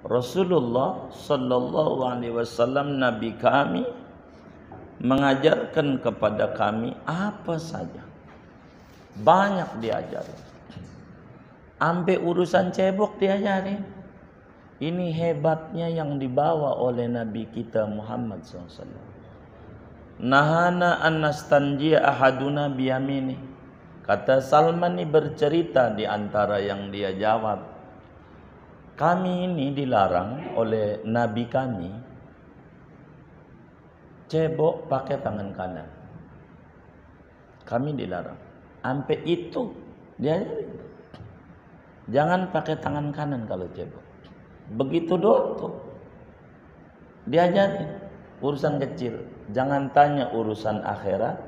Rasulullah sallallahu alaihi wasallam nabi kami mengajarkan kepada kami apa saja. Banyak diajarin. Sampai urusan cebok diajarin. Ini hebatnya yang dibawa oleh Nabi kita Muhammad SAW. Nahana an nastanjia ahaduna biyamini. Kata Salman ini bercerita di antara yang dia jawab. Kami ini dilarang oleh Nabi kami cebok pakai tangan kanan. Kami dilarang. Sampai itu dia Jangan pakai tangan kanan kalau cebok. Begitu doang tuh. Diajarin urusan kecil. Jangan tanya urusan akhirat.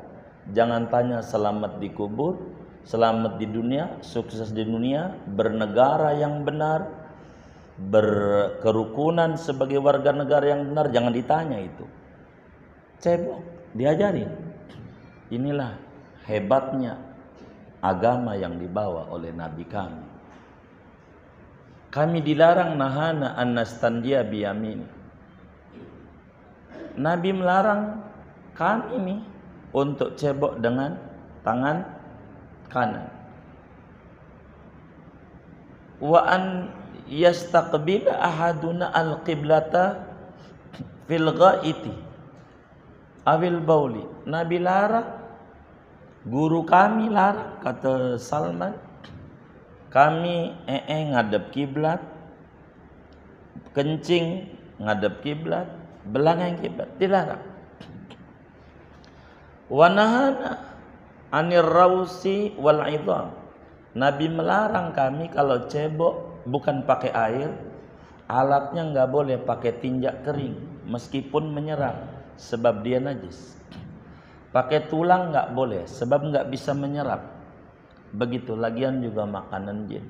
Jangan tanya selamat di kubur, selamat di dunia, sukses di dunia, bernegara yang benar, berkerukunan sebagai warga negara yang benar. Jangan ditanya itu. Cebok diajarin. Inilah hebatnya agama yang dibawa oleh nabi kami. Kami dilarang nahana an nastandia biyamin nabi melarang kami nih untuk cebok dengan tangan kanan. Wa an yastaqbila ahaduna al-qiblata fil ghaiti awil bauli. Nabi larang, guru kami larang, kata Salman. Kami ee -e ngadep kiblat, kencing ngadep kiblat, belakang kiblat dilarang. Wanahana anir rausi wal idham. Nabi melarang kami kalau cebok bukan pakai air, alatnya nggak boleh pakai tinjak kering meskipun menyerang sebab dia najis. Pakai tulang nggak boleh sebab nggak bisa menyerap. Begitu lagian juga makanan jin.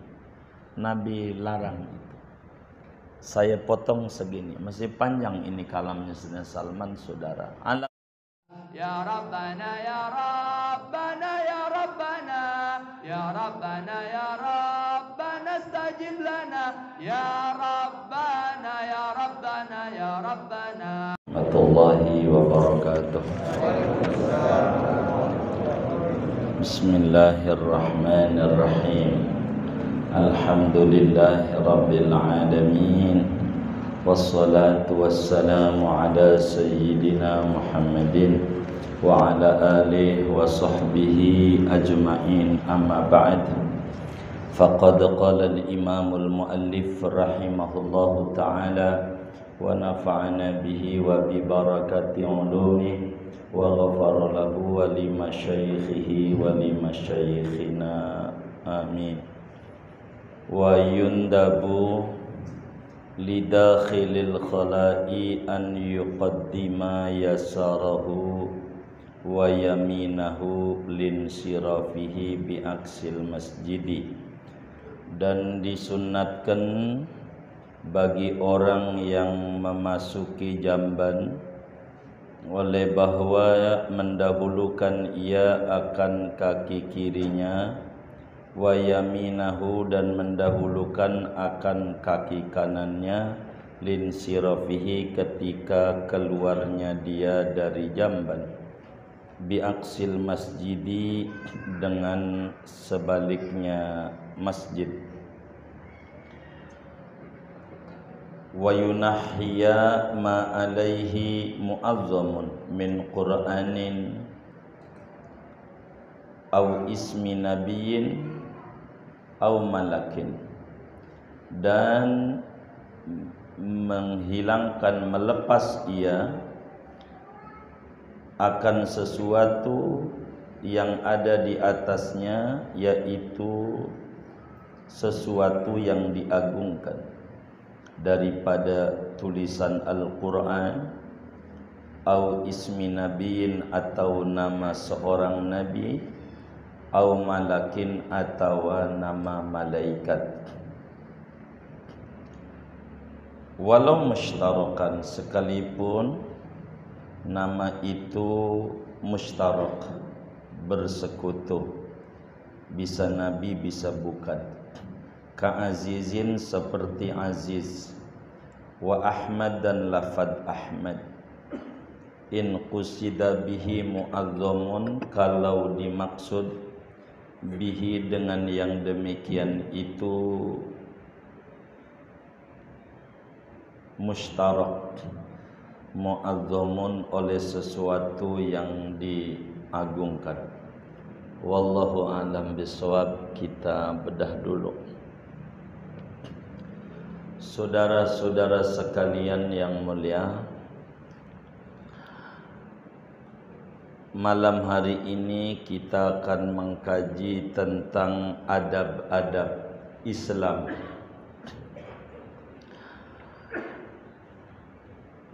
Nabi larang itu. Saya potong segini, masih panjang ini kalamnya Sayyidina Salman saudara. Alam Ya Rabbana ya Rabbana ya Rabbana ya Rabbana ya Rabbana stajib lana ya Rabbana ya Rabbana ya Rabbana warahmatullahi wabarakatuh Bismillahirrahmanirrahim Alhamdulillahi rabbil alamin Wassalatu wassalamu ala sayyidina Muhammadin Wa ala alihi wa sahbihi ajma'in amma ba'd Faqad qala al-imamul muallif rahimahullahu ta'ala ونفعنا به وببركة علومه وغفر له ولمشايخه ولمشايخنا. آمين. ويندب لداخل الخلاء أن يقدم يساره ويمينه لانصرافه بعكس المسجد. Dan disunatkan bagi orang yang memasuki jamban oleh bahwa mendahulukan ia akan kaki kirinya wa yaminahu dan mendahulukan akan kaki kanannya lin sirafihi ketika keluarnya dia dari jamban. Bi aksil masjidi dengan sebaliknya masjid. Wa yunahhiya ma alaihi mu'azzamun min qur'anin aw ismi nabiyyin aw malakin. Dan menghilangkan melepas ia akan sesuatu yang ada di atasnya yaitu sesuatu yang diagungkan daripada tulisan Al-Quran atau ismi nabiin atau nama seorang nabi atau malakin atau nama malaikat. Walau mushtarakan sekalipun nama itu mushtarak bersekutu. Bisa nabi bisa bukan Ka'azizin seperti aziz. Wa Ahmad dan lafad Ahmad. In qusida bihi muazzamun kalau dimaksud bihi dengan yang demikian itu mustarak muazzamun oleh sesuatu yang diagungkan. Wallahu alam bisawab. Kita bedah dulu Saudara-saudara sekalian yang mulia Malam hari ini kita akan mengkaji tentang adab-adab Islam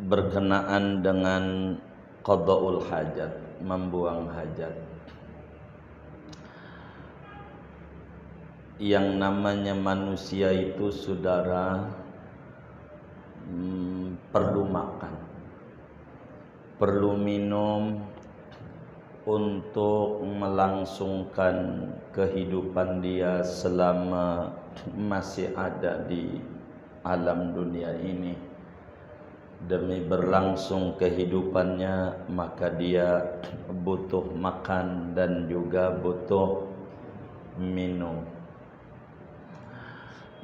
berkenaan dengan qadaul hajat, membuang hajat. Yang namanya manusia itu saudara hmm, perlu makan, perlu minum untuk melangsungkan kehidupan dia selama masih ada di alam dunia ini. Demi berlangsung kehidupannya maka dia butuh makan dan juga butuh minum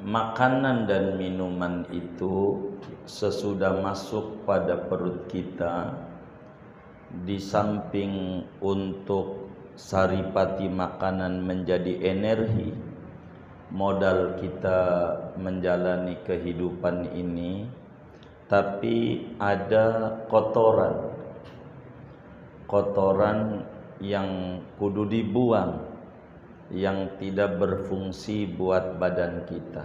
makanan dan minuman itu sesudah masuk pada perut kita di samping untuk saripati makanan menjadi energi modal kita menjalani kehidupan ini tapi ada kotoran. Kotoran yang kudu dibuang yang tidak berfungsi buat badan kita.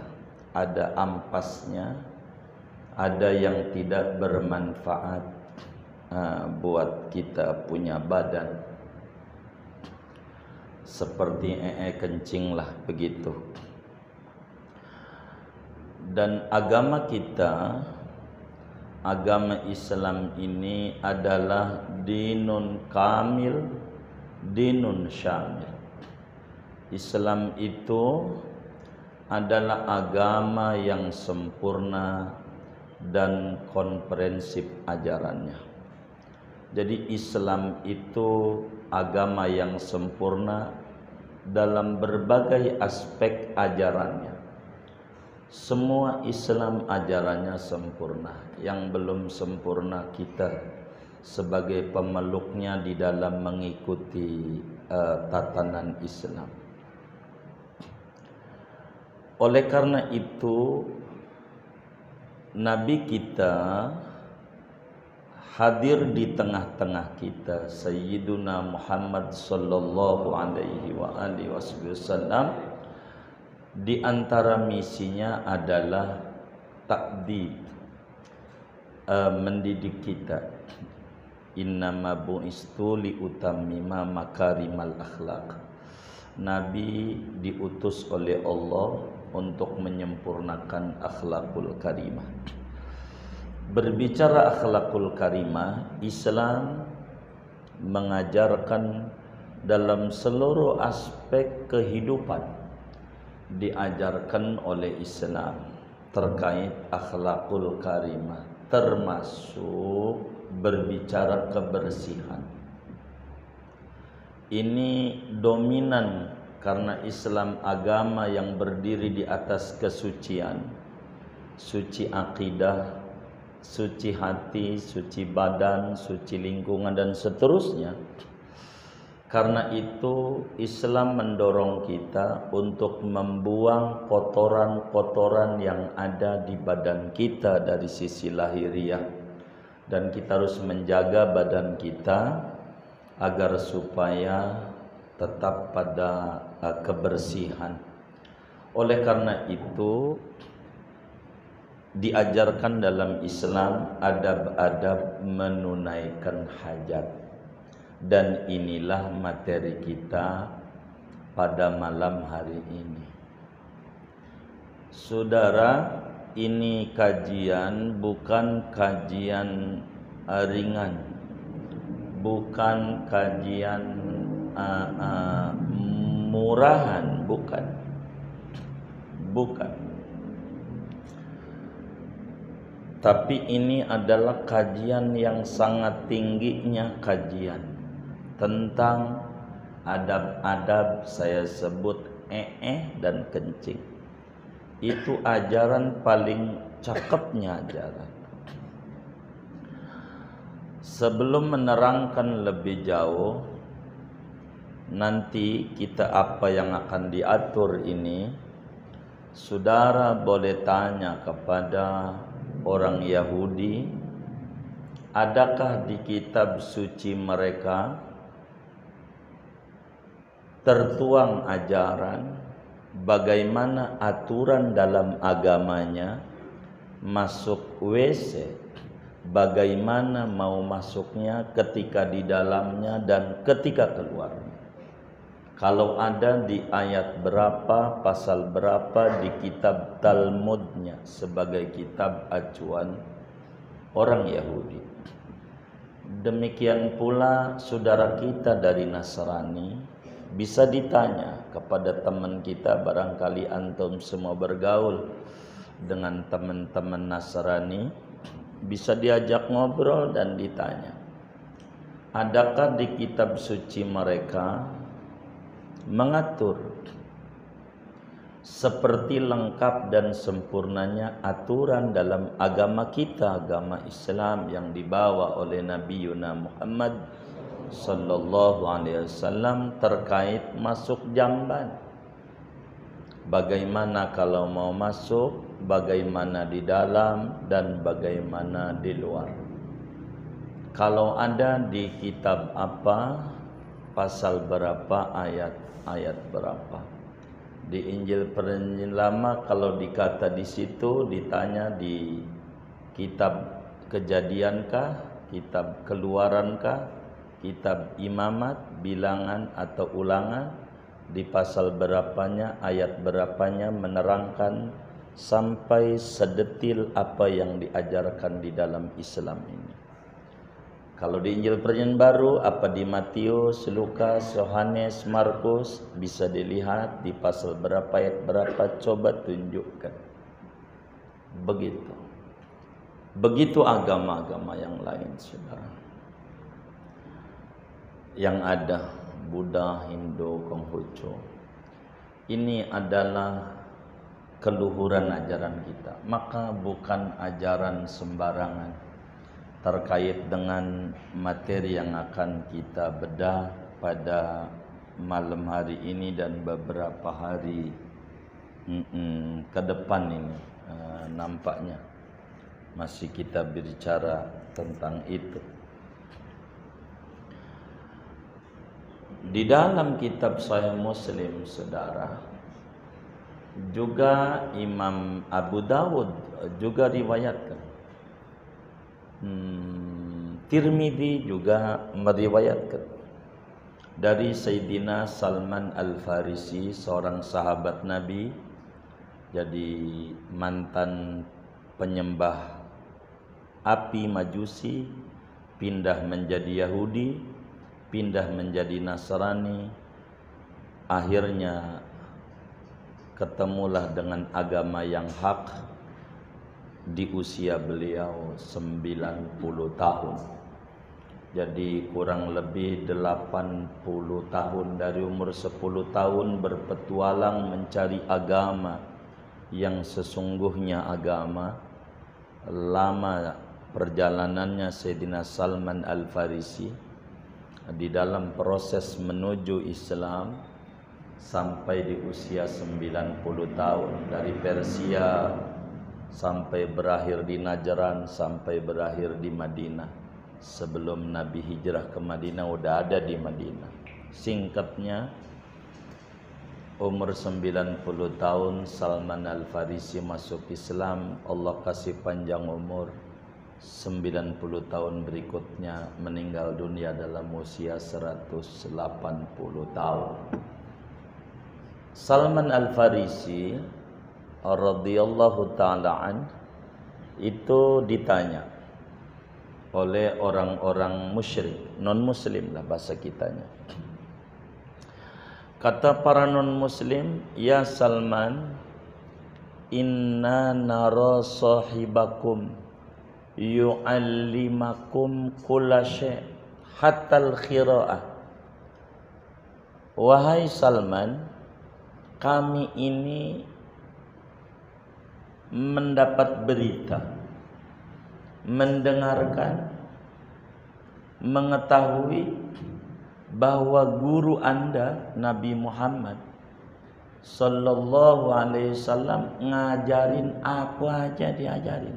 Ada ampasnya ada yang tidak bermanfaat uh, buat kita punya badan. Seperti ee kencing lah begitu. Dan agama kita agama Islam ini adalah dinun kamil, dinun syamil. Islam itu adalah agama yang sempurna dan komprehensif ajarannya. Jadi Islam itu agama yang sempurna dalam berbagai aspek ajarannya. Semua Islam ajarannya sempurna. Yang belum sempurna kita sebagai pemeluknya di dalam mengikuti uh, tatanan Islam. Oleh karena itu Nabi kita hadir di tengah-tengah kita Sayyiduna Muhammad sallallahu alaihi wa alihi wasallam. Di antara misinya adalah takdib uh, mendidik kita. Innama bu'istu li utammima makarimal akhlak Nabi diutus oleh Allah untuk menyempurnakan akhlakul karimah. Berbicara akhlakul karimah Islam mengajarkan dalam seluruh aspek kehidupan diajarkan oleh Islam terkait akhlakul karimah termasuk berbicara kebersihan. Ini dominan karena Islam agama yang berdiri di atas kesucian. Suci akidah suci hati suci badan suci lingkungan dan seterusnya. Karena itu Islam mendorong kita untuk membuang kotoran-kotoran yang ada di badan kita dari sisi lahiriah. Dan kita harus menjaga badan kita agar supaya tetap pada kebersihan. Oleh karena itu diajarkan dalam Islam adab-adab menunaikan hajat dan inilah materi kita pada malam hari ini. Saudara, ini kajian bukan kajian ringan, bukan kajian uh, uh, murahan, bukan, bukan. tapi ini adalah kajian yang sangat tingginya kajian tentang adab-adab saya sebut ee dan kencing. Itu ajaran paling cakepnya ajaran. Sebelum menerangkan lebih jauh nanti kita apa yang akan diatur ini saudara boleh tanya kepada orang Yahudi adakah di kitab suci mereka tertuang ajaran bagaimana aturan dalam agamanya masuk WC bagaimana mau masuknya ketika di dalamnya dan ketika keluar kalau ada di ayat berapa pasal berapa di kitab Talmudnya sebagai kitab acuan orang Yahudi? Demikian pula saudara kita dari Nasrani bisa ditanya kepada teman kita barangkali antum semua bergaul dengan teman-teman Nasrani bisa diajak ngobrol dan ditanya adakah di kitab suci mereka mengatur seperti lengkap dan sempurnanya aturan dalam agama kita agama Islam yang dibawa oleh Nabi Yuna Muhammad sallallahu alaihi wasallam terkait masuk jamban. Bagaimana kalau mau masuk, bagaimana di dalam dan bagaimana di luar. Kalau ada di kitab apa, pasal berapa, ayat-ayat berapa. Di Injil Perjanjian Lama kalau dikata di situ ditanya di kitab Kejadiankah, kitab Keluarankah, kitab imamat, bilangan atau ulangan di pasal berapanya, ayat berapanya menerangkan sampai sedetil apa yang diajarkan di dalam Islam ini. Kalau di Injil Perjanjian Baru, apa di Matius, Lukas, Yohanes, Markus bisa dilihat di pasal berapa ayat berapa coba tunjukkan. Begitu. Begitu agama-agama yang lain, Saudara yang ada Buddha, Hindu, Konghucu. Ini adalah keluhuran ajaran kita. Maka bukan ajaran sembarangan terkait dengan materi yang akan kita bedah pada malam hari ini dan beberapa hari ke depan ini uh, nampaknya masih kita berbicara tentang itu. Di dalam kitab Sahih Muslim, saudara, juga Imam Abu Dawud juga riwayatkan. Hmm, Tirmidzi juga meriwayatkan. Dari Sayyidina Salman Al Farisi, seorang sahabat Nabi, jadi mantan penyembah api Majusi, pindah menjadi Yahudi, pindah menjadi Nasrani akhirnya ketemulah dengan agama yang hak di usia beliau 90 tahun. Jadi kurang lebih 80 tahun dari umur 10 tahun berpetualang mencari agama yang sesungguhnya agama. Lama perjalanannya Sayyidina Salman Al-Farisi di dalam proses menuju Islam sampai di usia 90 tahun. Dari Persia sampai berakhir di Najran sampai berakhir di Madinah. Sebelum Nabi hijrah ke Madinah udah ada di Madinah. Singkatnya umur 90 tahun Salman Al-Farisi masuk Islam. Allah kasih panjang umur. 90 tahun berikutnya meninggal dunia dalam usia 180 tahun. Salman Al-Farisi radhiyallahu taala an itu ditanya oleh orang-orang musyrik, non muslim lah bahasa kitanya. Kata para non muslim, "Ya Salman, inna nara sahibakum yu'allimakum kulla syai' hatta al-khira'ah. Wahai Salman, kami ini mendapat berita, mendengarkan, mengetahui bahwa guru Anda Nabi Muhammad sallallahu alaihi wasallam ngajarin apa aja diajarin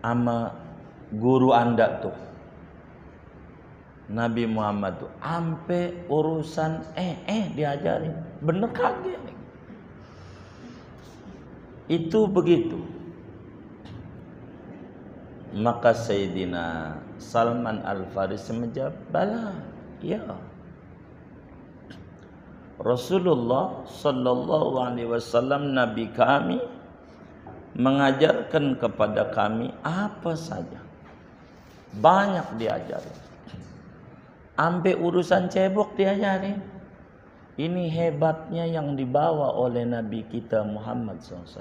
sama guru Anda tuh. Nabi Muhammad tuh ampe urusan eh eh diajarin. Bener kaget itu begitu maka Sayyidina Salman Al-Farisi menjawab bala ya Rasulullah sallallahu alaihi wasallam nabi kami mengajarkan kepada kami apa saja. Banyak diajarin. Sampai urusan cebok diajarin. Ini hebatnya yang dibawa oleh Nabi kita Muhammad SAW.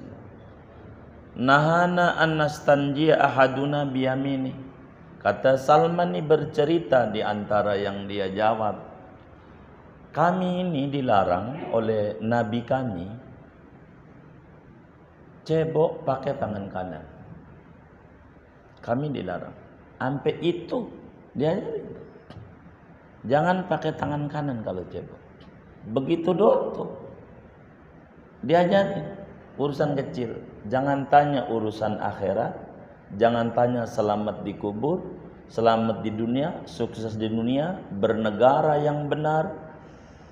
Nahana an ahaduna biyamini. Kata Salman ini bercerita di antara yang dia jawab. Kami ini dilarang oleh Nabi kami cebok pakai tangan kanan. Kami dilarang. Sampai itu dia Jangan pakai tangan kanan kalau cebok. Begitu tuh. Diajarin urusan kecil. Jangan tanya urusan akhirat. Jangan tanya selamat di kubur, selamat di dunia, sukses di dunia, bernegara yang benar,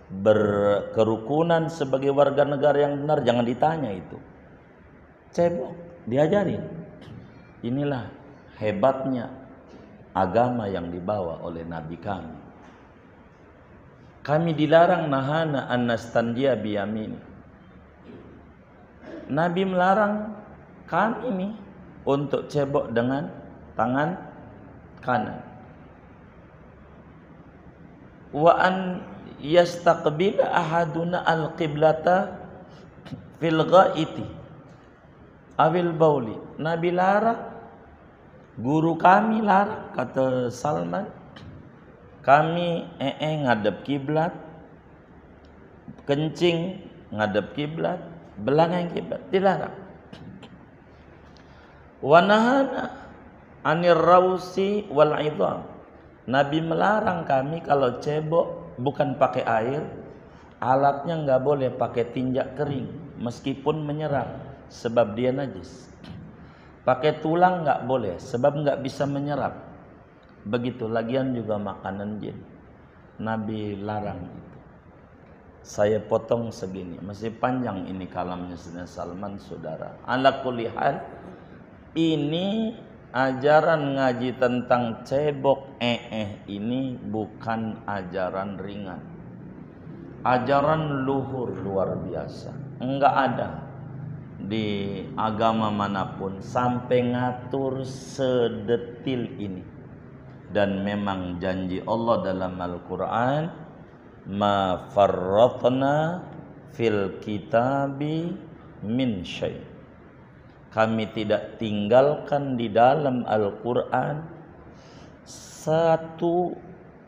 berkerukunan sebagai warga negara yang benar jangan ditanya itu cebok diajarin inilah hebatnya agama yang dibawa oleh nabi kami kami dilarang nahana annastandia biyamin nabi melarang kami nih untuk cebok dengan tangan kanan. Wa an yastaqbil ahaduna al-qiblata fil ghaiti awil bauli. Nabi larang guru kami larang kata Salman kami eh, -e ngadep kiblat kencing ngadep kiblat belakang kiblat dilarang wanahana anir rausi wal idham Nabi melarang kami kalau cebok bukan pakai air, alatnya nggak boleh pakai tinjak kering meskipun menyerap sebab dia najis. Pakai tulang nggak boleh sebab nggak bisa menyerap. Begitu lagian juga makanan jin. Nabi larang itu. Saya potong segini, masih panjang ini kalamnya Sayyidina Salman saudara. Ala kulihal ini ajaran ngaji tentang cebok ee ini bukan ajaran ringan. Ajaran luhur luar biasa. Enggak ada di agama mana pun sampai ngatur sedetil ini. Dan memang janji Allah dalam Al-Qur'an ma farratna fil kitabi min syai' kami tidak tinggalkan di dalam Al-Quran satu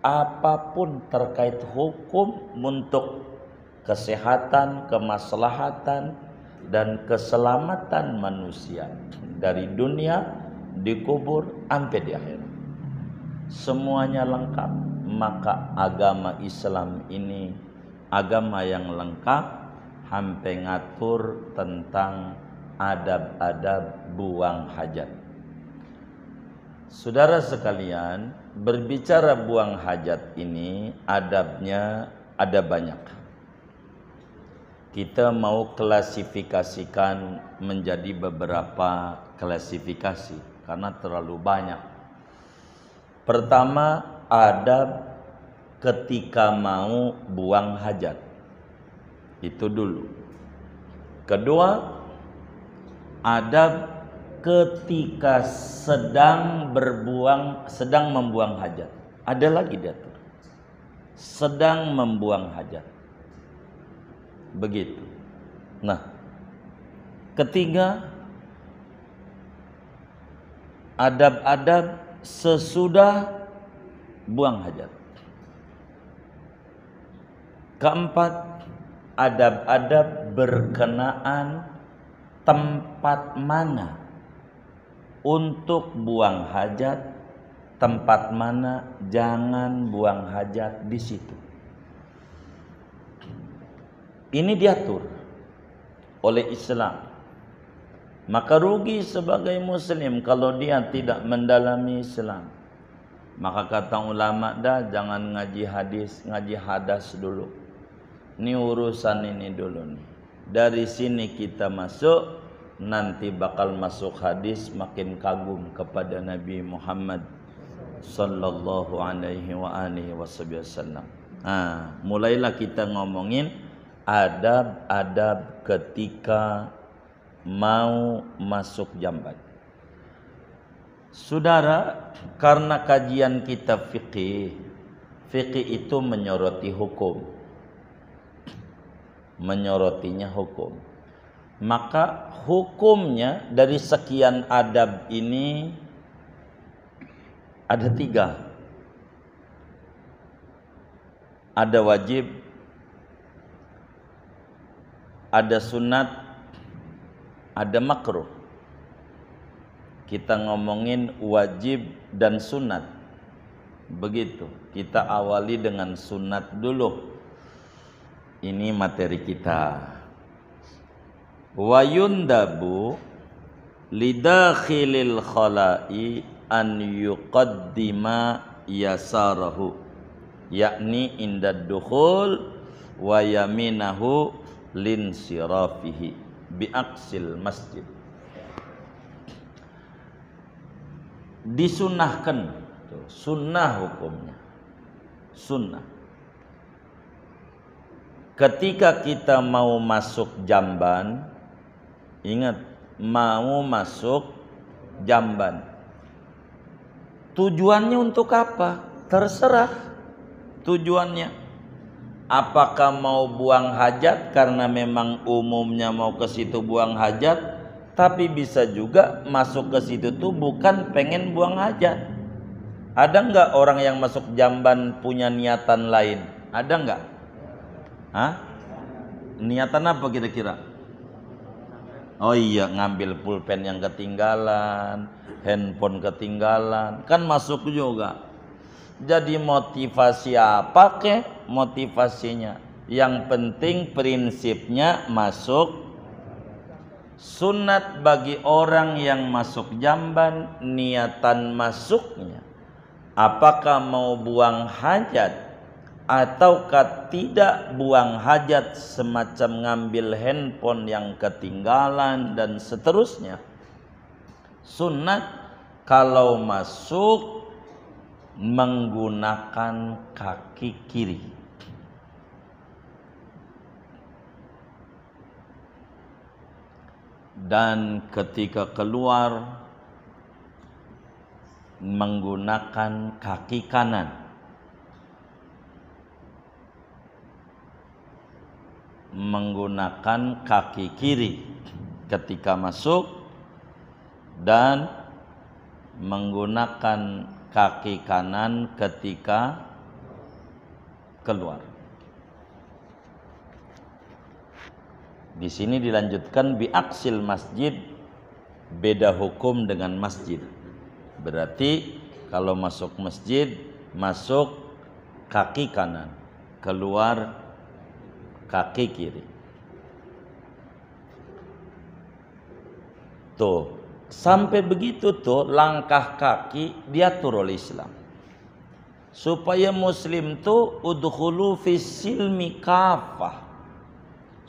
apa pun terkait hukum untuk kesehatan, kemaslahatan, dan keselamatan manusia dari dunia di kubur sampai di akhirat. Semuanya lengkap, maka agama Islam ini agama yang lengkap sampai ngatur tentang adab-adab buang hajat. Saudara sekalian, berbicara buang hajat ini adabnya ada banyak. Kita mau klasifikasikan menjadi beberapa klasifikasi karena terlalu banyak. Pertama, adab ketika mau buang hajat. Itu dulu. Kedua, adab ketika sedang berbuang sedang membuang hajat. Ada lagi diatur. Sedang membuang hajat. Begitu. Nah, ketiga adab-adab sesudah buang hajat. Keempat, adab-adab berkenaan tempat mana untuk buang hajat, tempat mana jangan buang hajat di situ. Ini diatur oleh Islam. Maka rugi sebagai muslim kalau dia tidak mendalami Islam. Maka kata ulama dah jangan ngaji hadis, ngaji hadas dulu. Ini urusan ini dulu nih. Dari sini kita masuk nanti bakal masuk hadis makin kagum kepada Nabi Muhammad sallallahu alaihi wa alihi wasallam. Ah, mulailah kita ngomongin adab-adab ketika mau masuk jamban. Saudara, karena kajian kita fikih, fikih itu menyoroti hukum. Menyorotinya hukum. Maka hukumnya dari sekian adab ini ada tiga. Ada wajib, ada sunat, ada makruh. Kita ngomongin wajib dan sunat. Begitu. Kita awali dengan sunat dulu. Ini materi kita. Wa yundabu lidakhilil khala'i an yuqaddima yasarahu yakni inda dukhul wa yaminahu linsirafihi biaksil masjid. Disunahkan sunnah hukumnya. Sunnah. Ketika kita mau masuk jamban ingat mau masuk jamban. Tujuannya untuk apa? Terserah tujuannya apakah mau buang hajat karena memang umumnya mau ke situ buang hajat tapi bisa juga masuk ke situ tuh bukan pengen buang hajat ada nggak orang yang masuk jamban punya niatan lain ada nggak Hah? niatan apa kira-kira Oh iya ngambil pulpen yang ketinggalan, handphone ketinggalan, kan masuk juga. Jadi motivasi apa ke? Motivasinya. Yang penting prinsipnya masuk sunat bagi orang yang masuk jamban niatan masuknya apakah mau buang hajat ataukah tidak buang hajat semacam ngambil handphone yang ketinggalan dan seterusnya sunat kalau masuk menggunakan kaki kiri. Dan ketika keluar menggunakan kaki kanan. Menggunakan kaki kiri ketika masuk dan menggunakan kaki kanan ketika keluar. Di sini dilanjutkan biaksil masjid beda hukum dengan masjid. Berarti kalau masuk masjid masuk kaki kanan, keluar kaki kiri. Tuh, Sampai begitu tuh langkah kaki diatur oleh Islam. Supaya muslim tuh udhulu fisilmi kafah.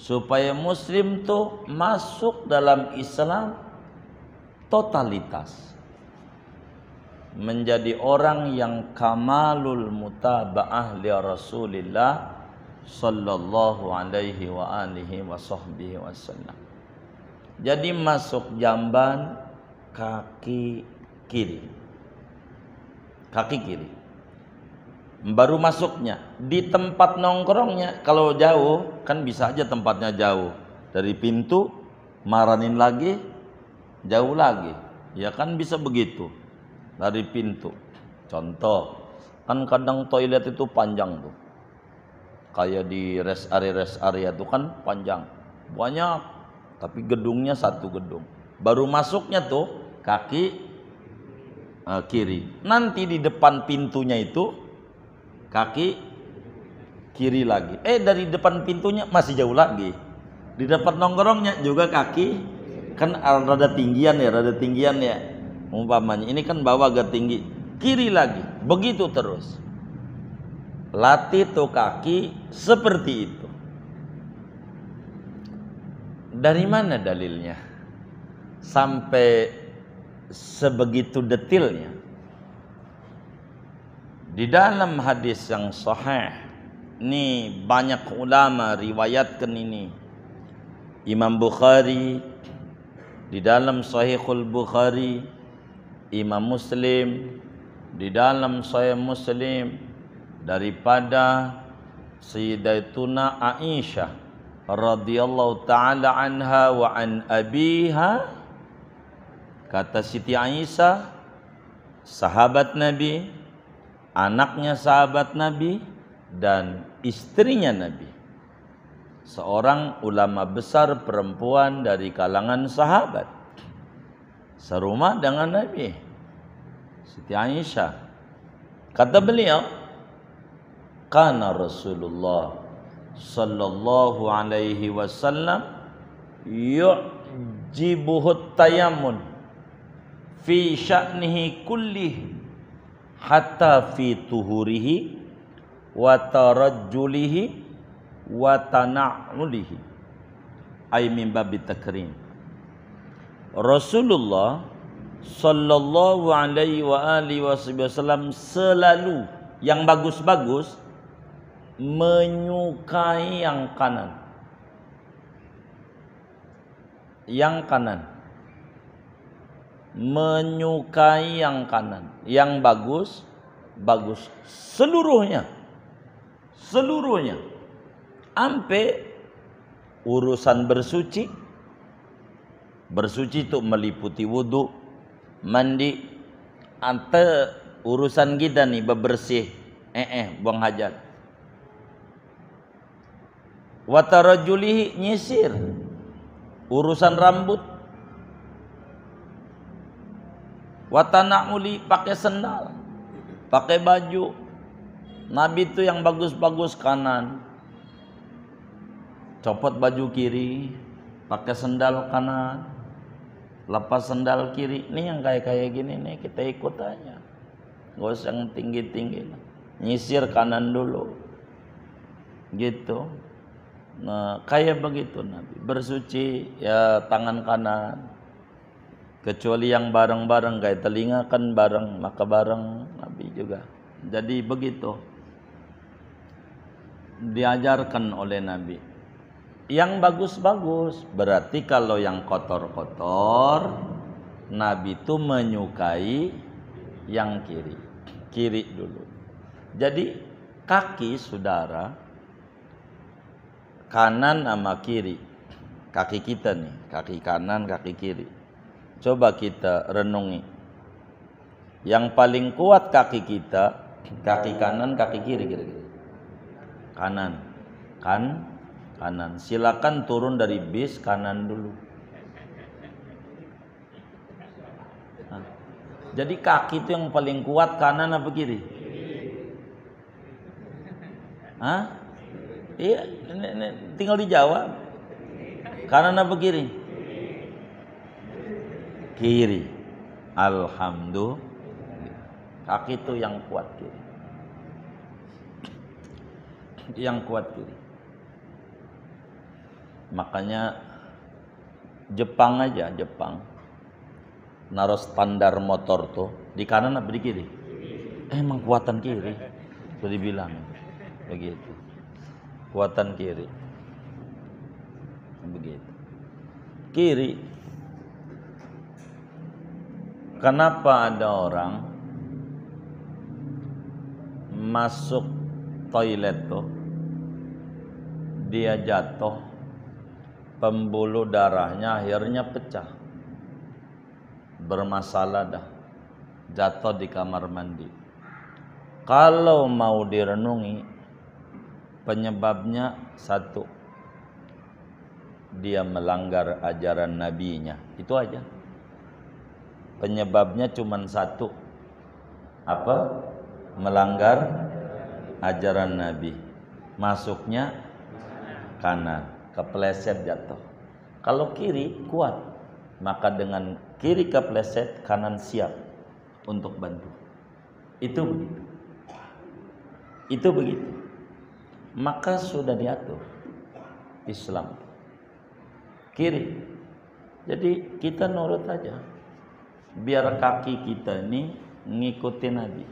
Supaya muslim tuh masuk dalam Islam totalitas. Menjadi orang yang kamalul mutaba'ah li Rasulillah sallallahu alaihi wa alihi wa sahbihi wasallam. Jadi masuk jamban kaki kiri. Kaki kiri. Baru masuknya di tempat nongkrongnya kalau jauh kan bisa aja tempatnya jauh dari pintu maranin lagi jauh lagi ya kan bisa begitu dari pintu. Contoh, kan kadang toilet itu panjang tuh. Kayak di rest area rest area itu kan panjang. Banyak, tapi gedungnya satu gedung. Baru masuknya tuh kaki uh, kiri. Nanti di depan pintunya itu kaki kiri lagi. Eh dari depan pintunya masih jauh lagi. Di depan nongkrongnya juga kaki kan rada tinggian ya, rada tinggian ya. Umpamanya ini kan bawah agak tinggi, kiri lagi, begitu terus. Latih tuh kaki seperti itu. Dari mana dalilnya? Sampai sebegitu detilnya. Di dalam hadis yang sahih, ini banyak ulama riwayatkan ini. Imam Bukhari di dalam Sahihul Bukhari Imam Muslim di dalam Sahih Muslim daripada Sayyidatuna Aisyah radhiyallahu taala anha wa an abiha kata Siti Aisyah sahabat Nabi anaknya sahabat Nabi dan istrinya Nabi. Seorang ulama besar perempuan dari kalangan sahabat. Serumah dengan Nabi Siti Aisyah. Kata beliau kana Rasulullah sallallahu alaihi wasallam yu'jibuhu tayammun fi sya'nihi kullih hatta fi tuhurihi wa tarajjulihi wa tana'ulihi. Ay min babi takrim. Rasulullah sallallahu alaihi wa alihi wasallam selalu yang bagus-bagus menyukai yang kanan. Yang kanan. Menyukai yang kanan yang bagus bagus seluruhnya. Seluruhnya. Ampe urusan bersuci bersuci itu meliputi wudhu mandi ante urusan kita nih bebersih eh eh buang hajat. Watarajulihi nyisir. Urusan rambut watana'uli pakai sendal pakai baju Nabi itu yang bagus-bagus kanan copot baju kiri, pakai sendal kanan, lepas sendal kiri. Ini yang kayak kayak gini nih kita ikut aja. Gak usah yang tinggi tinggi, nyisir kanan dulu, gitu. Nah kayak begitu Nabi bersuci ya tangan kanan. Kecuali yang bareng-bareng kayak telinga kan bareng maka bareng Nabi juga. Jadi begitu diajarkan oleh Nabi yang bagus-bagus. Berarti kalau yang kotor-kotor, Nabi itu menyukai yang kiri. Kiri dulu. Jadi kaki saudara, kanan sama kiri. Kaki kita nih, kaki kanan, kaki kiri. Coba kita renungi. Yang paling kuat kaki kita, kaki kanan, kaki kiri kira-kira. Kanan. Kan kanan. Silakan turun dari bis kanan dulu. Jadi kaki itu yang paling kuat kanan apa kiri? Hah? Iya, ini, tinggal dijawab. Kanan apa kiri? Kiri. Alhamdulillah. Kaki itu yang kuat kiri. Yang kuat kiri. Makanya Jepang aja, Jepang. Naruh standar motor tuh di kanan apa di kiri? Eh, emang kuatan kiri. Itu dibilang begitu. Kuatan kiri. Begitu. Kiri. Kenapa ada orang masuk toilet tuh dia jatuh pembuluh darahnya akhirnya pecah bermasalah dah jatuh di kamar mandi. Kalau mau direnungi penyebabnya satu dia melanggar ajaran nabinya. Itu aja. Penyebabnya cuma satu. Apa? Melanggar ajaran nabi. Masuknya kanan, kepleset jatuh. Kalau kiri kuat, maka dengan kiri kepleset, kanan siap untuk bantu. Itu begitu. Itu begitu. Maka sudah diatur Islam. Kiri. Jadi kita nurut aja. Biar kaki kita ini ngikutin Nabi.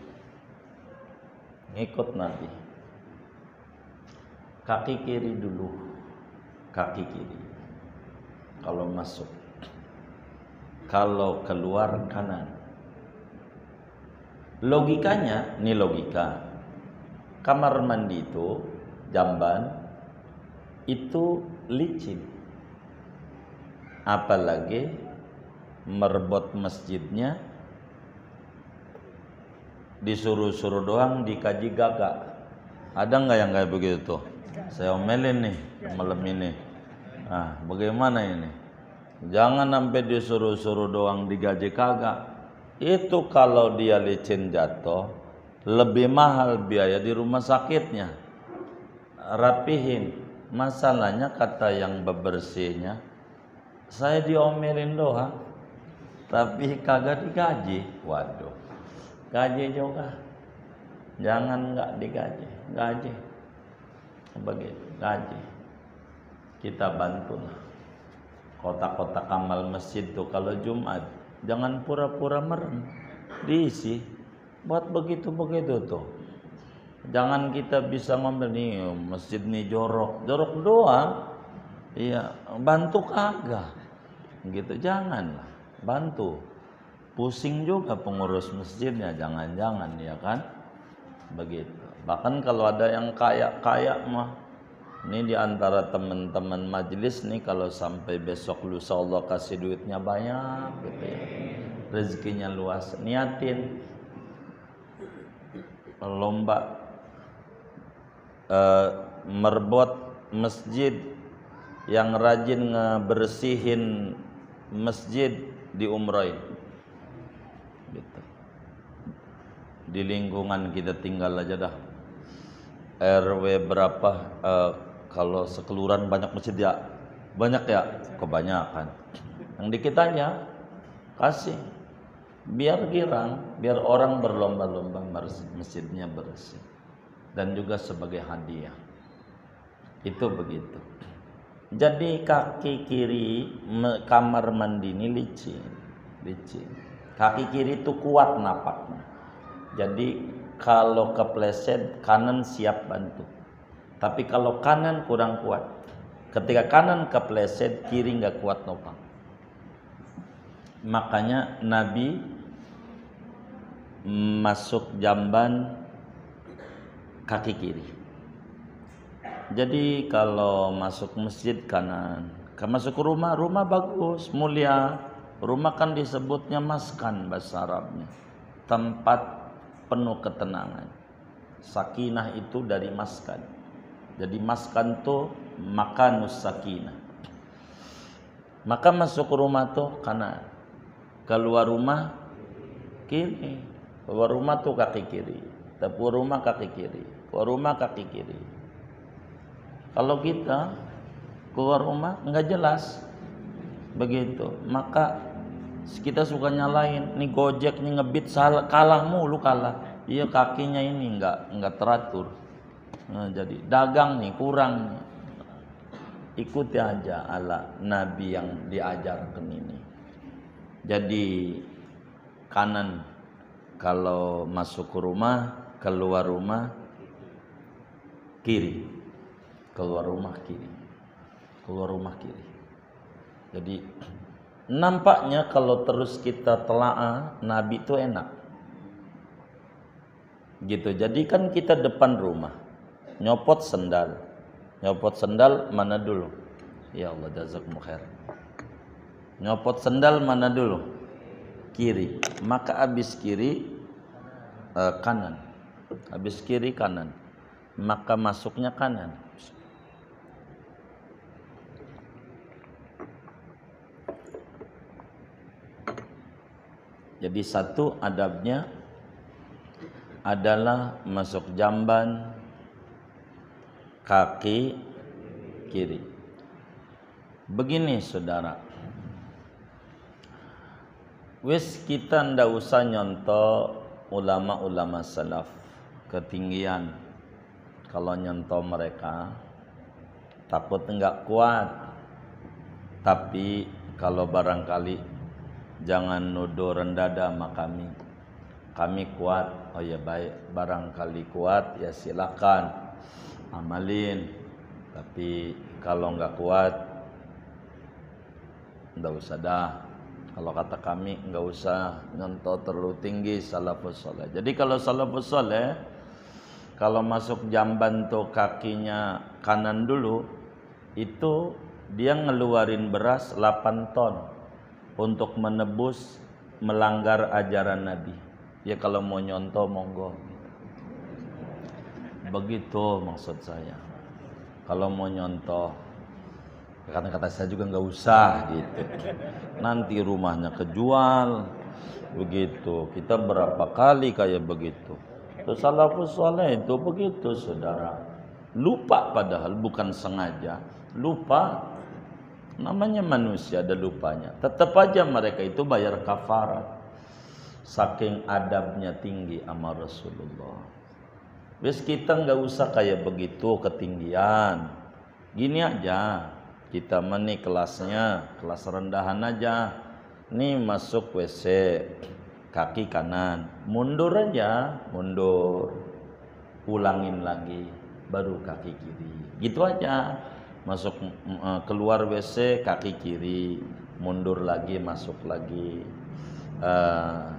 Ngikut Nabi. Kaki kiri dulu. Kaki kiri. Kalau masuk. Kalau keluar kanan. Logikanya, ini logika. Kamar mandi itu, jamban, itu licin. Apalagi merbot masjidnya disuruh-suruh doang dikaji gagak. Ada nggak yang kayak begitu tuh? Saya omelin nih malam ini. Nah, bagaimana ini? Jangan sampai disuruh-suruh doang digaji kagak. Itu kalau dia licin jatuh lebih mahal biaya di rumah sakitnya. Rapihin. Masalahnya kata yang bebersihnya, saya diomelin doang, tapi kagak digaji. Waduh, gaji juga. Jangan nggak digaji, gaji. Begitu, gaji. Kita bantulah. Kotak-kotak amal masjid tuh kalau Jumat Jangan pura-pura merem. Diisi. Buat begitu-begitu tuh. Jangan kita bisa ngambil nih masjid nih jorok. Jorok doang. Iya, bantu kagak. Gitu jangan Bantu. Pusing juga pengurus masjidnya, jangan-jangan ya kan? Begitu. Bahkan kalau ada yang kaya-kaya mah ini di antara teman-teman majelis nih kalau sampai besok lusa Allah kasih duitnya banyak gitu ya. Rezekinya luas. Niatin lomba uh, merbot masjid yang rajin ngebersihin masjid di umroh. Gitu. Di lingkungan kita tinggal aja dah. RW berapa uh, kalau sekeluruhan banyak masjid ya? Banyak ya? Kebanyakan. Yang dikit aja kasih. Biar girang biar orang berlomba-lomba masjidnya bersih. Dan juga sebagai hadiah. Itu begitu jadi kaki kiri kamar mandi ini licin licin kaki kiri itu kuat napaknya jadi kalau kepleset kanan siap bantu tapi kalau kanan kurang kuat. Ketika kanan kepleset, kiri nggak kuat nopang. Makanya Nabi masuk jamban kaki kiri. Jadi kalau masuk masjid kanan, kalau masuk rumah, rumah bagus, mulia. Rumah kan disebutnya maskan bahasa Arabnya. Tempat penuh ketenangan. Sakinah itu dari maskan. Jadi maskan tuh makan sakinah. Maka masuk rumah tuh kanan. Keluar rumah kiri. Keluar rumah tuh kaki kiri. Keluar rumah kaki kiri. Keluar rumah kaki kiri. Kalau kita keluar rumah nggak jelas begitu. Maka kita suka nyalain. Nih Gojek nih ngebit salah kalah mulu kalah. Iya kakinya ini nggak nggak teratur. Nah, jadi dagang nih kurang. Ikuti aja ala Nabi yang diajarkan ini. Jadi kanan kalau masuk ke rumah, keluar rumah kiri. Keluar rumah kiri. Keluar rumah kiri. Jadi nampaknya kalau terus kita telaah Nabi itu enak. Gitu. Jadi kan kita depan rumah. Nyopot sendal. Nyopot sendal mana dulu? Ya Allah jazakumullah khair. Nyopot sendal mana dulu? Kiri. Maka habis kiri uh, kanan. Habis kiri kanan. Maka masuknya kanan jadi satu adabnya adalah masuk jamban kaki kiri begini saudara Wis kita ndak usah nyontoh ulama-ulama salaf ketinggian. Kalau nyontoh mereka takut enggak kuat. Tapi kalau barangkali jangan nuduh rendah sama kami. Kami kuat. Oh ya baik, barangkali kuat ya silakan amalin. Tapi kalau enggak kuat enggak usah dah kalau kata kami nggak usah nyontoh terlalu tinggi salafus soleh. Jadi kalau salafus soleh kalau masuk jamban tuh kakinya kanan dulu itu dia ngeluarin beras 8 ton untuk menebus melanggar ajaran Nabi. Ya kalau mau nyontoh monggo. Begitu maksud saya. Kalau mau nyontoh karena kata saya juga nggak usah gitu. Nanti rumahnya kejual begitu. Kita berapa kali kayak begitu. Terus salafus soleh itu begitu saudara. Lupa padahal bukan sengaja. Lupa. Namanya manusia ada lupanya. Tetap aja mereka itu bayar kafarat. Saking adabnya tinggi sama Rasulullah. Wes kita nggak usah kayak begitu ketinggian. Gini aja, kita meni kelasnya kelas rendahan aja nih masuk WC kaki kanan mundur aja mundur ulangin lagi baru kaki kiri gitu aja masuk uh, keluar WC kaki kiri mundur lagi masuk lagi uh,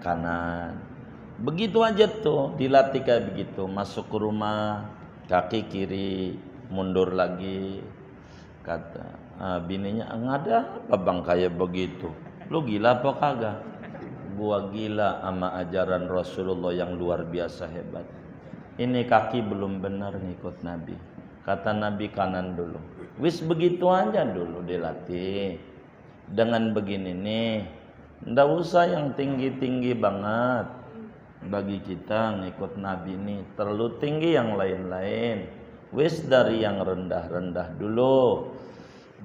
kanan. Begitu aja tuh dilatih kayak begitu. Masuk ke rumah kaki kiri mundur lagi. Kata ah, bininya ngada apa bang kayak begitu. Lu gila apa kagak? Gua gila sama ajaran Rasulullah yang luar biasa hebat. Ini kaki belum benar ngikut Nabi kata Nabi kanan dulu wis begitu aja dulu dilatih dengan begini nih ndak usah yang tinggi-tinggi banget bagi kita ngikut Nabi ini terlalu tinggi yang lain-lain Wis dari yang rendah-rendah dulu.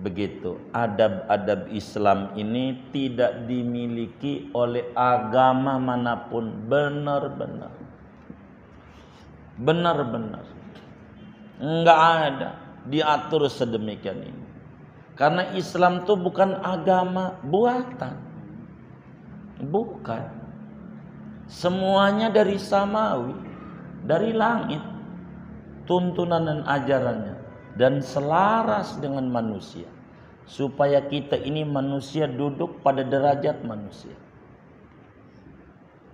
Begitu. Adab-adab Islam ini tidak dimiliki oleh agama mana pun benar-benar. Benar-benar. Enggak ada diatur sedemikian ini. Karena Islam itu bukan agama buatan. Bukan. Semuanya dari samawi, dari langit tuntunan dan ajarannya dan selaras dengan manusia supaya kita ini manusia duduk pada derajat manusia.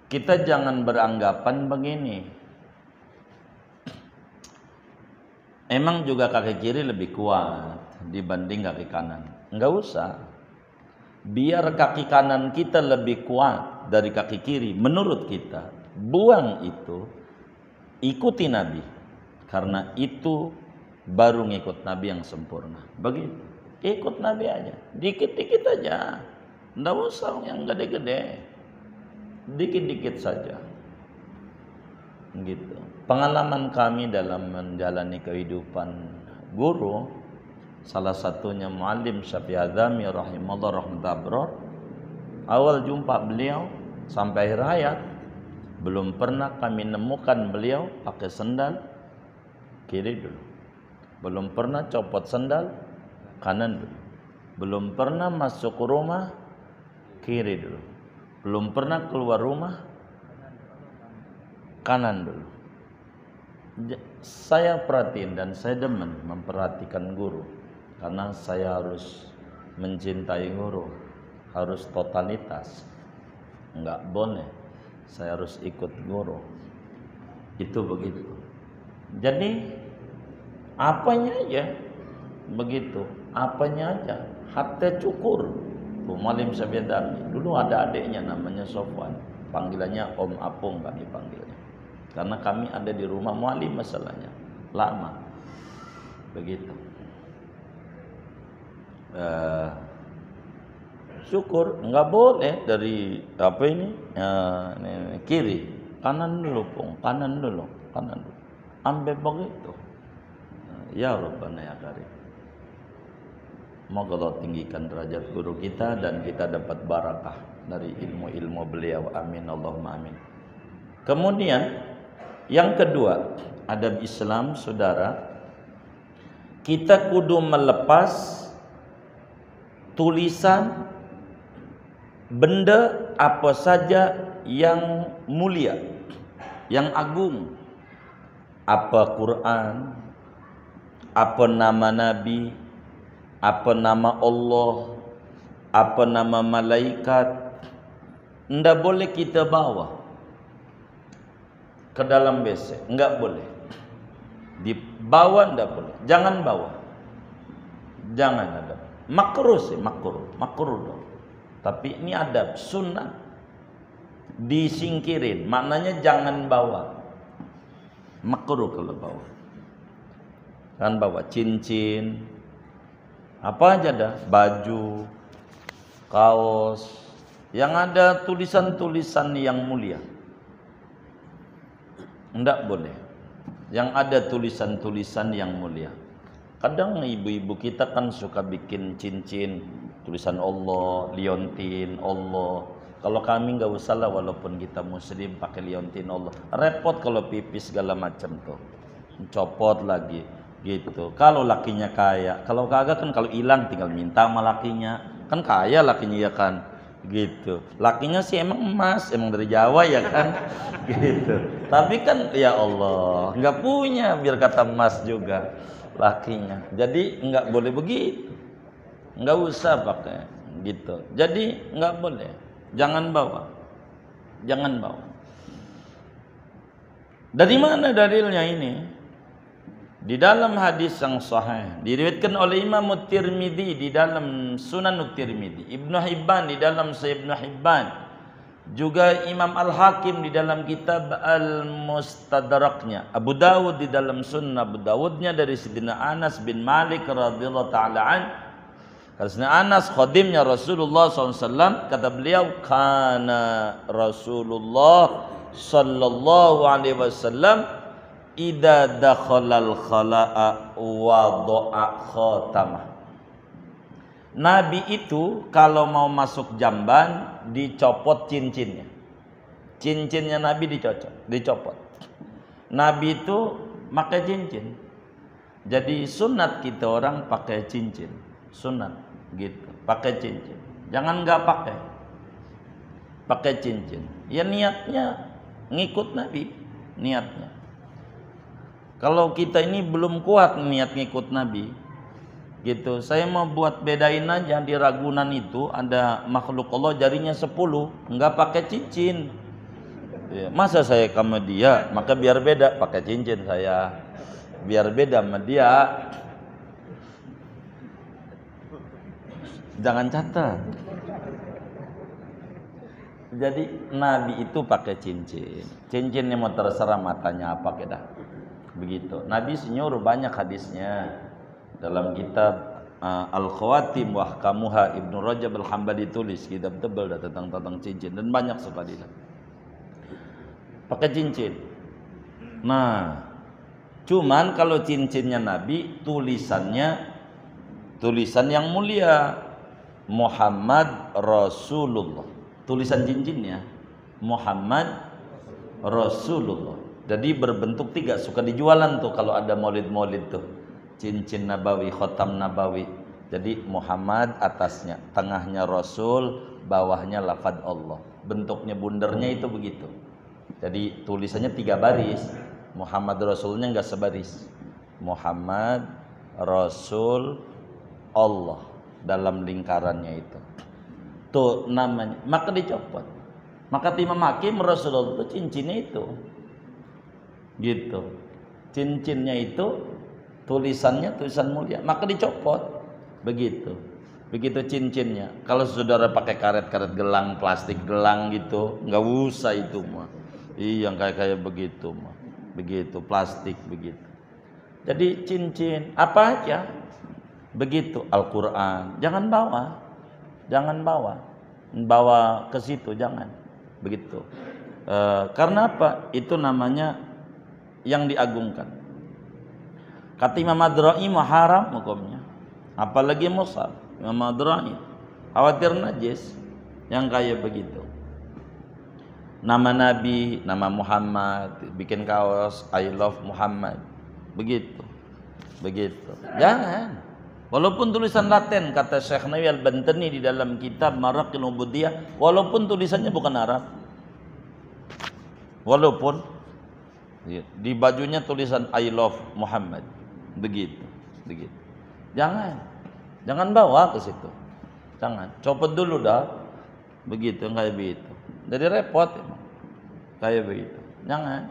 Kita jangan beranggapan begini. Emang juga kaki kiri lebih kuat dibanding kaki kanan. Enggak usah. Biar kaki kanan kita lebih kuat dari kaki kiri menurut kita. Buang itu. Ikuti Nabi. Karena itu baru ngikut Nabi yang sempurna. Begitu. Ikut Nabi aja. Dikit-dikit aja. Nggak usah yang gede-gede. Dikit-dikit saja. Gitu. Pengalaman kami dalam menjalani kehidupan guru salah satunya Muallim Syafi'i Azami rahimahullah rahmatullah awal jumpa beliau sampai akhir hayat belum pernah kami nemukan beliau pakai sendal kiri dulu. Belum pernah copot sendal kanan dulu. Belum pernah masuk rumah kiri dulu. Belum pernah keluar rumah kanan dulu. Saya perhatiin dan saya demen memperhatikan guru karena saya harus mencintai guru, harus totalitas. Enggak boleh saya harus ikut guru. Itu begitu. Jadi apanya aja begitu, apanya aja, hatta cukur Bu Malim Sabiadami. Dulu ada adiknya namanya Sofwan. Panggilannya Om Apung kami panggilnya. Karena kami ada di rumah Mualim masalahnya. Lama. Begitu. Uh, syukur nggak boleh dari apa ini, uh, ini kiri kanan dulu pung kanan dulu kanan dulu ambil begitu ya Rabbana ya Karim Semoga Allah tinggikan derajat guru kita dan kita dapat barakah dari ilmu-ilmu beliau. Amin Allahumma amin. Kemudian yang kedua, adab Islam saudara, kita kudu melepas tulisan benda apa saja yang mulia, yang agung. Apa Quran, apa nama Nabi, apa nama Allah, apa nama malaikat, ndak boleh kita bawa ke dalam WC, enggak boleh. Dibawa ndak boleh, jangan bawa. Jangan ada. Makruh sih, makruh, makruh dong. Tapi ini adab sunnah. Disingkirin, maknanya jangan bawa. Makruh kalau bawa. Kan bawa cincin, apa aja dah baju kaos yang ada tulisan-tulisan yang mulia tidak boleh. Yang ada tulisan-tulisan yang mulia. Kadang ibu-ibu kita kan suka bikin cincin tulisan Allah liontin Allah. Kalau kami nggak usah lah walaupun kita muslim pakai liontin Allah. Repot kalau pipis segala macam tuh. Copot lagi gitu. Kalau lakinya kaya kalau kagak kan kalau hilang tinggal minta sama lakinya. Kan kaya lakinya ya kan gitu. Lakinya sih emang emas emang dari Jawa ya kan? Gitu. Tapi kan ya Allah nggak punya biar kata emas juga lakinya. Jadi nggak boleh begitu. Nggak usah pakai gitu. Jadi nggak boleh. Jangan bawa. Jangan bawa. Dari mana dalilnya ini di dalam hadis yang sahih diriwayatkan oleh Imam Tirmizi di dalam Sunan Tirmizi, Ibnu Hibban di dalam Sahih Ibnu Hibban, juga Imam Al-Hakim di dalam kitab Al-Mustadraknya, Abu Dawud di dalam Sunnah Abu Dawudnya dari Sidina Anas bin Malik radhiyallahu taala an. Karena Anas khadimnya Rasulullah SAW kata beliau kana Rasulullah sallallahu alaihi wasallam Ida dakhalal khala'a wada'a khatamah. Nabi itu kalau mau masuk jamban dicopot cincinnya. Cincinnya Nabi dicocok, dicopot. Nabi itu pakai cincin. Jadi sunat kita orang pakai cincin. Sunat gitu, pakai cincin. Jangan nggak pakai. Pakai cincin. Ya niatnya ngikut Nabi, niatnya. Kalau kita ini belum kuat niat ngikut Nabi, gitu. Saya mau buat bedain aja di Ragunan itu ada makhluk Allah jarinya 10, nggak pakai cincin. Ya, masa saya sama dia, maka biar beda pakai cincin saya. Biar beda sama dia. Jangan catat. Jadi Nabi itu pakai cincin. Cincinnya mau terserah matanya apa kita begitu. Nabi senyuruh banyak hadisnya dalam kitab uh, Al-Khawatim Wahkamuha Ibnu Rajab Al-Hambali tulis kitab tebal tentang tentang cincin dan banyak sekali. Pakai cincin. Nah cuman kalau cincinnya Nabi tulisannya tulisan yang mulia Muhammad Rasulullah. Tulisan cincinnya Muhammad Rasulullah jadi berbentuk tiga, suka dijualan tuh kalau ada maulid-maulid tuh. Cincin nabawi, khotam nabawi. Jadi Muhammad atasnya, tengahnya Rasul, bawahnya lafad Allah. Bentuknya bundernya itu begitu. Jadi tulisannya tiga baris. Muhammad Rasulnya enggak sebaris. Muhammad Rasul Allah dalam lingkarannya itu. Tuh namanya. Maka dicopot. Maka Imam Hakim Rasulullah itu cincinnya itu gitu cincinnya itu tulisannya tulisan mulia maka dicopot begitu begitu cincinnya. Kalau saudara pakai karet-karet gelang, plastik gelang gitu, nggak usah itu mah. Iya, kayak kayak begitu mah. Begitu, plastik begitu. Jadi cincin apa aja begitu Al-Qur'an. Jangan bawa. Jangan bawa. Bawa ke situ jangan. Begitu. E, karena apa? Itu namanya yang diagungkan. Kata Imam Adra'i haram hukumnya. Apalagi musab. Imam Adra'i khawatir najis yang kayak begitu. Nama Nabi, nama Muhammad, bikin kaos I love Muhammad. Begitu. Begitu. Jangan. Walaupun tulisan Latin kata Syekh Nawi Al-Bantani di dalam kitab Maraqil Ubudiyah, walaupun tulisannya bukan Arab. Walaupun di bajunya tulisan I love Muhammad. Begitu. Begitu. Jangan. Jangan bawa ke situ. Jangan. Copot dulu dah. Begitu kayak begitu. Jadi repot emang. Kayak begitu. Jangan.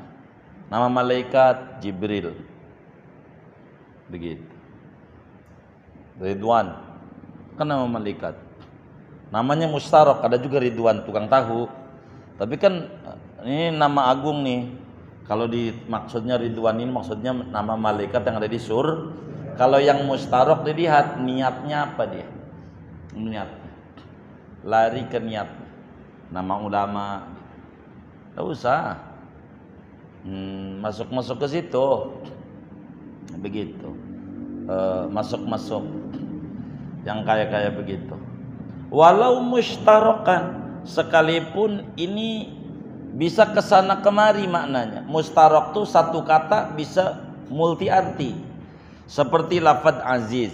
Nama malaikat Jibril. Begitu. Ridwan. Kan nama malaikat. Namanya Mustarok, ada juga Ridwan tukang tahu. Tapi kan ini nama agung nih. Kalau di maksudnya Ridwan ini maksudnya nama malaikat yang ada di sur kalau yang mustarok dilihat niatnya apa dia? Niat. Lari ke niat. Nama ulama. Tidak usah. Hmm, masuk-masuk ke situ. Begitu. Uh, masuk-masuk. Yang kayak-kayak begitu. Walau mustarokan sekalipun ini bisa ke sana kemari maknanya. Mustarok tuh satu kata bisa multi arti seperti lafad aziz.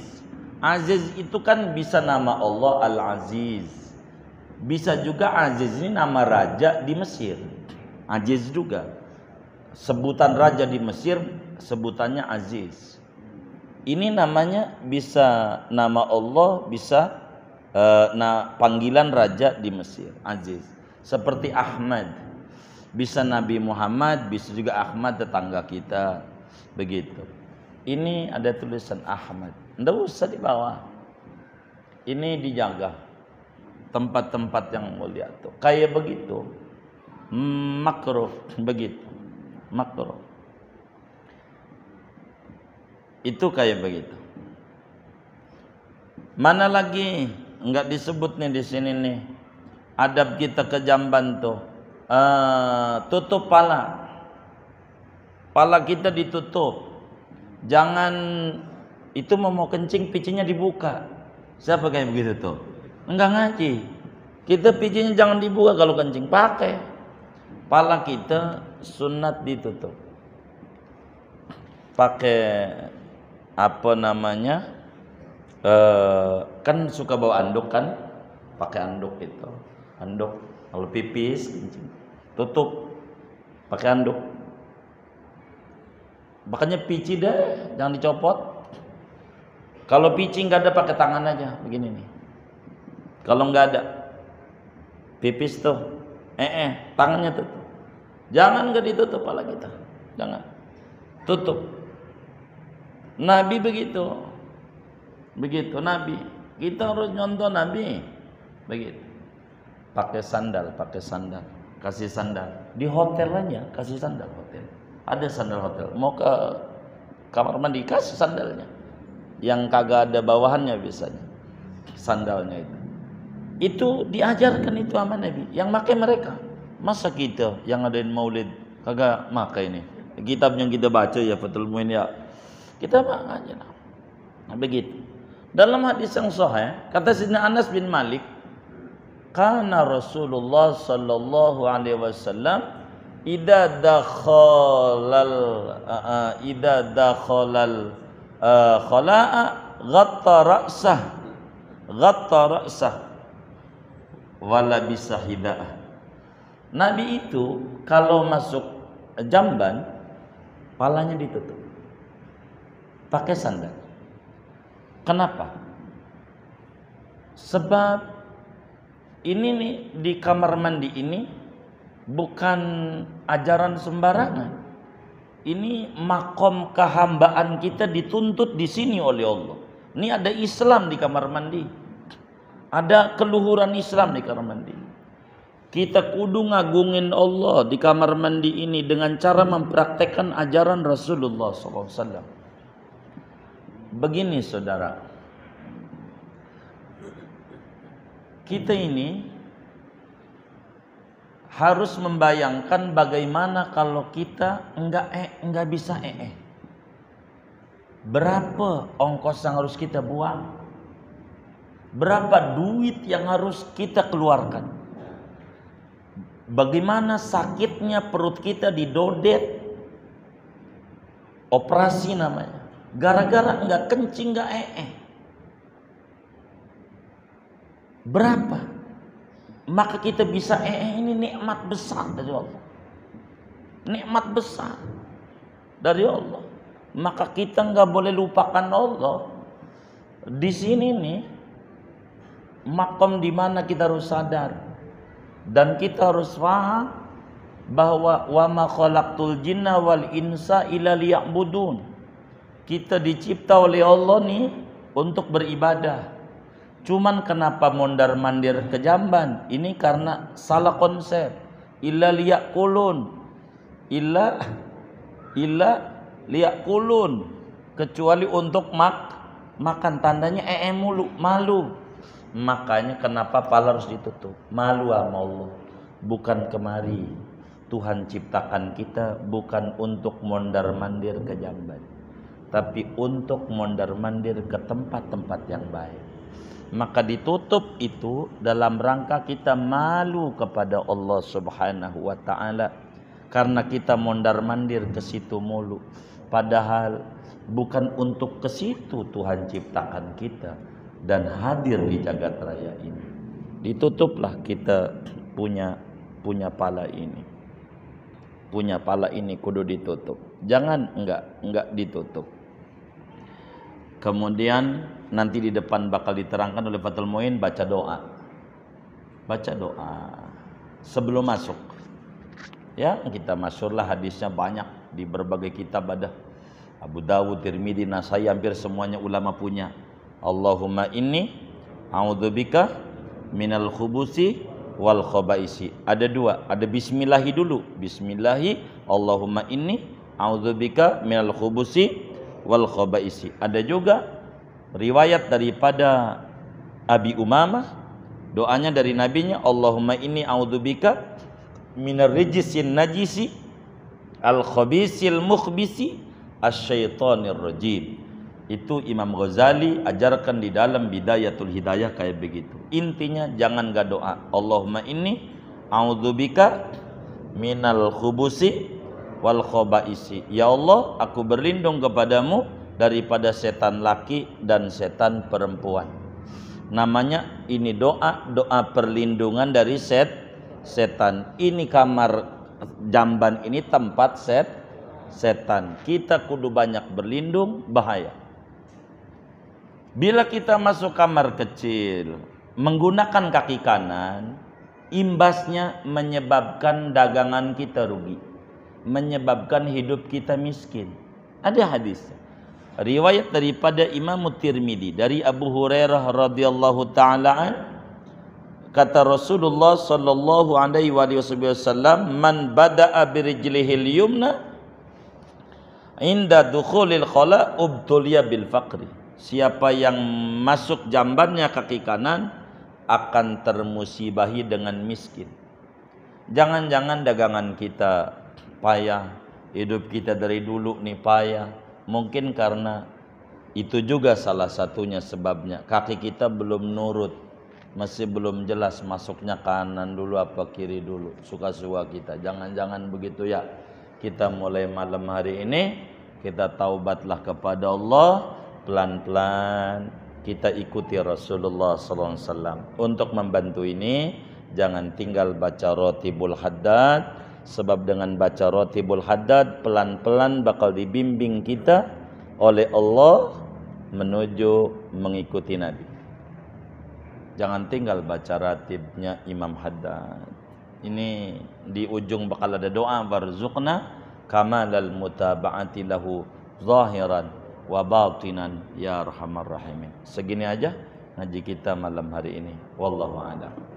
Aziz itu kan bisa nama Allah Al-Aziz. Bisa juga Aziz ini nama raja di Mesir. Aziz juga. Sebutan raja di Mesir sebutannya Aziz. Ini namanya bisa nama Allah, bisa uh, nah, panggilan raja di Mesir, Aziz. Seperti Ahmad. Bisa Nabi Muhammad, bisa juga Ahmad tetangga kita. Begitu. Ini ada tulisan Ahmad. Tidak usah dibawa. Ini dijaga. Tempat-tempat yang mulia tuh. Kayak begitu. Makruh. Begitu. Makruh. Itu kayak begitu. Mana lagi enggak disebut nih di sini nih. Adab kita ke jamban tuh. Uh, tutup pala. Pala kita ditutup Jangan itu mau kencing picinya dibuka. Siapa kayak begitu tuh? Enggak ngaji. Kita picinya jangan dibuka kalau kencing, pakai. Pala kita sunat ditutup. Pakai apa namanya? E, kan suka bawa anduk kan? Pakai anduk itu. Anduk kalau pipis. Tutup pakai anduk Makanya pici deh, jangan dicopot. Kalau pici nggak ada pakai tangan aja, begini nih. Kalau nggak ada, pipis tuh, eh, eh tangannya tutup. Jangan nggak ditutup pala kita, jangan. Tutup. Nabi begitu, begitu Nabi. Kita harus nyontoh Nabi, begitu. Pakai sandal, pakai sandal, kasih sandal. Di hotel aja kasih sandal hotel. Ada sandal hotel. Mau ke kamar mandi kasih sandalnya. Yang kagak ada bawahannya biasanya. Sandalnya itu. Itu diajarkan itu sama Nabi. Yang pakai mereka. Masa kita yang ada maulid kagak makai ini? Kitab yang kita baca ya Fatul Muin ya. Kita mah aja begitu. Dalam hadis yang sahih kata Sayyidina Anas bin Malik karena Rasulullah sallallahu alaihi wasallam ida dakhalal uh, ida dakhalal uh, khala'a ghatta ra'sah ghatta ra'sah wala bisa Nabi itu kalau masuk jamban palanya ditutup. Pakai sandal. Kenapa? Sebab ini nih di kamar mandi ini bukan ajaran sembarangan. Ini makom kehambaan kita dituntut di sini oleh Allah. Ini ada Islam di kamar mandi. Ada keluhuran Islam di kamar mandi. Kita kudu ngagungin Allah di kamar mandi ini dengan cara mempraktekkan ajaran Rasulullah SAW. Begini saudara, kita ini harus membayangkan bagaimana kalau kita enggak eh, enggak bisa eh, eh. Berapa ongkos yang harus kita buang? Berapa duit yang harus kita keluarkan? Bagaimana sakitnya perut kita didodet? Operasi namanya. Gara-gara enggak kencing, enggak ee. -e. Berapa? Maka kita bisa ee -e ini nikmat besar dari Allah. Nikmat besar dari Allah. Maka kita enggak boleh lupakan Allah. Di sini nih makom di mana kita harus sadar dan kita harus paham bahwa wa ma khalaqtul jinna wal insa illa liya'budun. Kita dicipta oleh Allah nih untuk beribadah. Cuman kenapa mondar-mandir ke jamban? Ini karena salah konsep. Illa liya'kulun. Illa illa liya'kulun. Kecuali untuk mak makan tandanya ee mulu, malu. Makanya kenapa pala harus ditutup? Malu sama Allah. Bukan kemari. Tuhan ciptakan kita bukan untuk mondar-mandir ke jamban. Tapi untuk mondar-mandir ke tempat-tempat yang baik. Maka ditutup itu dalam rangka kita malu kepada Allah Subhanahu wa taala karena kita mondar-mandir ke situ mulu. Padahal bukan untuk ke situ Tuhan ciptakan kita dan hadir di jagat raya ini. Ditutuplah kita punya punya pala ini. Punya pala ini kudu ditutup. Jangan enggak enggak ditutup. Kemudian nanti di depan bakal diterangkan oleh Fatul Muin baca doa. Baca doa sebelum masuk. Ya, kita masyurlah hadisnya banyak di berbagai kitab ada. Abu Dawud, Tirmidzi, Nasai hampir semuanya ulama punya Allahumma inni a'udzubika minal khubusi wal khabaisi. Ada dua, ada bismillahi dulu. Bismillahi Allahumma inni a'udzubika minal khubusi wal khabaisi. Ada juga riwayat daripada Abi Umamah doanya dari nabinya Allahumma inni a'udzubika minar rijisin najisi al khabisil mukhbisi asyaitonir rajim itu Imam Ghazali ajarkan di dalam Bidayatul Hidayah kayak begitu. Intinya jangan gak doa. Allahumma inni a'udzubika minal khubusi wal khobaisi. Ya Allah, aku berlindung kepadamu daripada setan laki dan setan perempuan. Namanya ini doa, doa perlindungan dari set setan. Ini kamar jamban ini tempat set setan. Kita kudu banyak berlindung bahaya. Bila kita masuk kamar kecil menggunakan kaki kanan, imbasnya menyebabkan dagangan kita rugi, menyebabkan hidup kita miskin. Ada hadis. Riwayat daripada Imam Tirmidzi dari Abu Hurairah radhiyallahu taala kata Rasulullah sallallahu alaihi wasallam man bada'a birijlihil yumna inda dukhulil khala ubtuliya bil faqri siapa yang masuk jambannya kaki kanan akan termusibahi dengan miskin. Jangan-jangan dagangan kita payah, hidup kita dari dulu nih payah. Mungkin karena itu juga salah satunya sebabnya. Kaki kita belum nurut, masih belum jelas masuknya kanan dulu apa kiri dulu. Suka-suka kita. Jangan-jangan begitu ya. Kita mulai malam hari ini kita taubatlah kepada Allah pelan-pelan kita ikuti Rasulullah SAW. Untuk membantu ini, jangan tinggal baca rotibul haddad, sebab dengan baca rotibul haddad, pelan-pelan bakal dibimbing kita oleh Allah menuju mengikuti Nabi. Jangan tinggal baca ratibnya Imam Haddad. Ini di ujung bakal ada doa warzuqna kamalal mutaba'ati lahu zahiran wa batinan ya arhamar rahimin. Segini aja ngaji kita malam hari ini wallahu a'lam